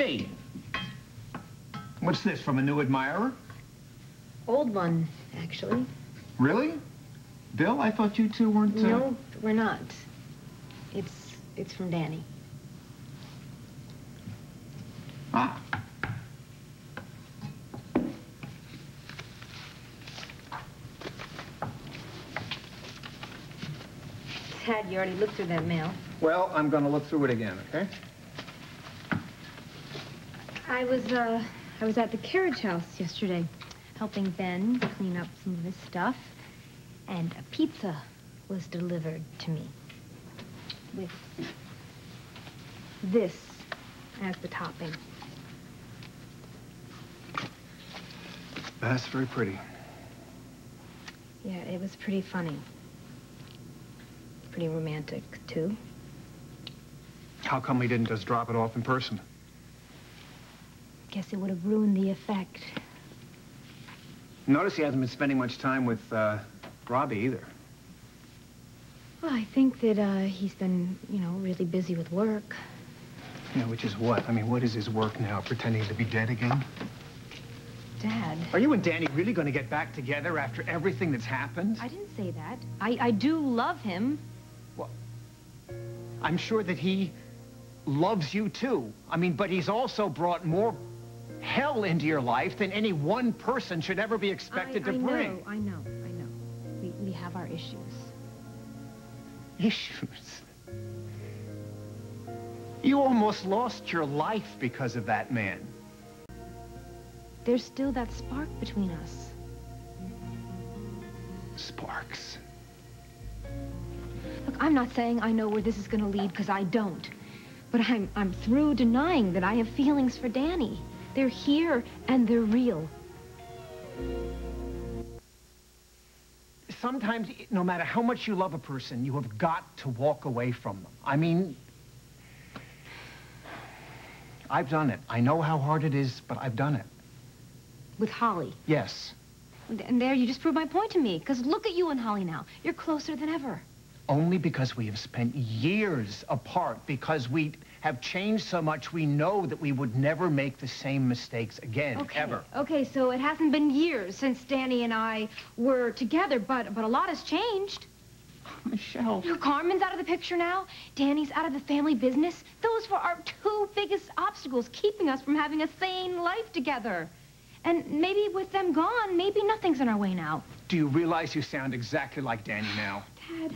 Hey, what's this, from a new admirer? Old one, actually. Really? Bill, I thought you two weren't... Uh... No, we're not. It's, it's from Danny. Ah. Dad, you already looked through that mail. Well, I'm going to look through it again, okay? I was, uh, I was at the carriage house yesterday, helping Ben clean up some of his stuff, and a pizza was delivered to me with this as the topping. That's very pretty. Yeah, it was pretty funny. Pretty romantic, too. How come we didn't just drop it off in person? Guess it would have ruined the effect. Notice he hasn't been spending much time with, uh, Robbie either. Well, I think that, uh, he's been, you know, really busy with work. Yeah, which is what? I mean, what is his work now? Pretending to be dead again? Dad. Are you and Danny really going to get back together after everything that's happened? I didn't say that. I, I do love him. Well, I'm sure that he loves you too. I mean, but he's also brought more hell into your life than any one person should ever be expected I, to I bring. know, I know, I know. We, we have our issues. Issues? You almost lost your life because of that man. There's still that spark between us. Sparks. Look, I'm not saying I know where this is going to lead, because I don't. But I'm, I'm through denying that I have feelings for Danny. They're here, and they're real. Sometimes, no matter how much you love a person, you have got to walk away from them. I mean, I've done it. I know how hard it is, but I've done it. With Holly. Yes. And there you just proved my point to me. Because look at you and Holly now. You're closer than ever. Only because we have spent years apart, because we have changed so much, we know that we would never make the same mistakes again, okay. ever. Okay, so it hasn't been years since Danny and I were together, but, but a lot has changed. Michelle. Carmen's out of the picture now. Danny's out of the family business. Those were our two biggest obstacles keeping us from having a sane life together. And maybe with them gone, maybe nothing's in our way now. Do you realize you sound exactly like Danny now? Dad,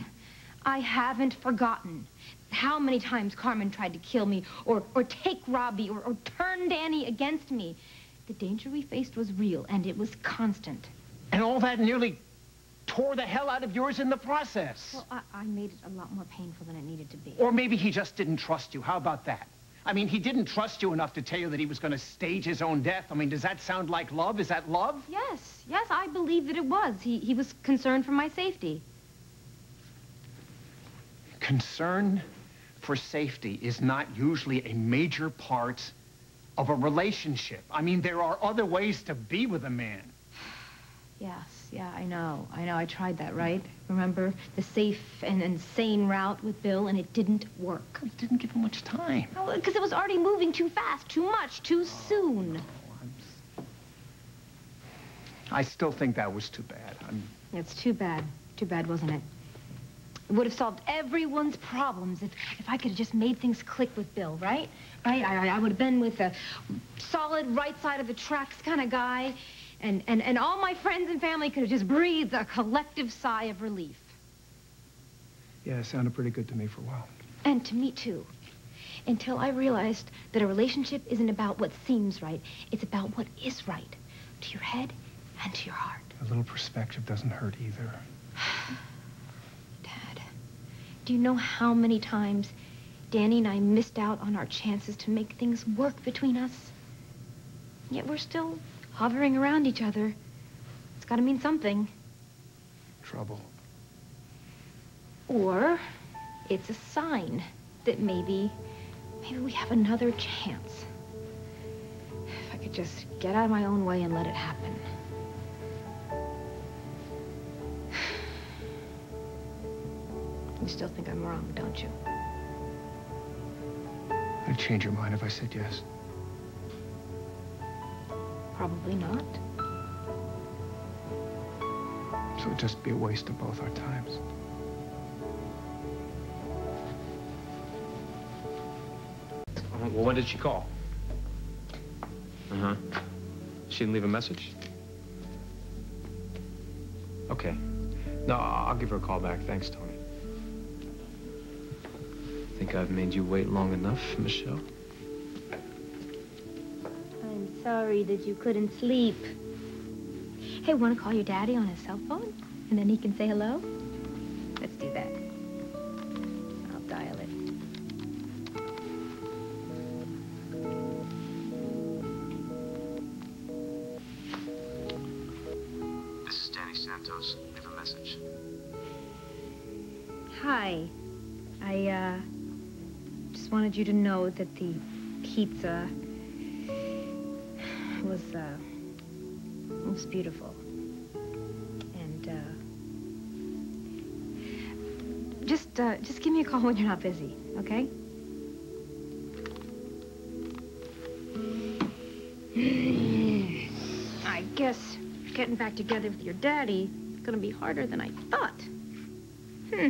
I haven't forgotten how many times Carmen tried to kill me or, or take Robbie or, or turn Danny against me. The danger we faced was real, and it was constant. And all that nearly tore the hell out of yours in the process. Well, I, I made it a lot more painful than it needed to be. Or maybe he just didn't trust you. How about that? I mean, he didn't trust you enough to tell you that he was going to stage his own death. I mean, does that sound like love? Is that love? Yes, yes, I believe that it was. He, he was concerned for my safety. Concern for safety is not usually a major part of a relationship. I mean, there are other ways to be with a man. Yes, yeah, I know. I know, I tried that, right? Remember the safe and, and sane route with Bill, and it didn't work. You didn't give him much time. Oh, because it was already moving too fast, too much, too oh, soon. I still think that was too bad. I'm... It's too bad. Too bad, wasn't it? It would have solved everyone's problems if, if I could have just made things click with Bill, right? Right? I, I would have been with a solid right side of the tracks kind of guy. And, and, and all my friends and family could have just breathed a collective sigh of relief. Yeah, it sounded pretty good to me for a while. And to me, too. Until I realized that a relationship isn't about what seems right. It's about what is right. To your head and to your heart. A little perspective doesn't hurt either. Do you know how many times Danny and I missed out on our chances to make things work between us? Yet we're still hovering around each other. It's got to mean something. Trouble. Or it's a sign that maybe, maybe we have another chance. If I could just get out of my own way and let it happen. You still think I'm wrong, don't you? I'd change your mind if I said yes. Probably not. So it'd just be a waste of both our times. Well, when did she call? Uh-huh. She didn't leave a message? Okay. No, I'll give her a call back. Thanks, Tony. I think I've made you wait long enough, Michelle? I'm sorry that you couldn't sleep. Hey, want to call your daddy on his cell phone? And then he can say hello? Let's do that. I'll dial it. This is Danny Santos. Leave a message. Hi. I, uh, just wanted you to know that the pizza was, uh, was beautiful. And, uh, just, uh, just give me a call when you're not busy, okay? I guess getting back together with your daddy is gonna be harder than I thought. Hmm.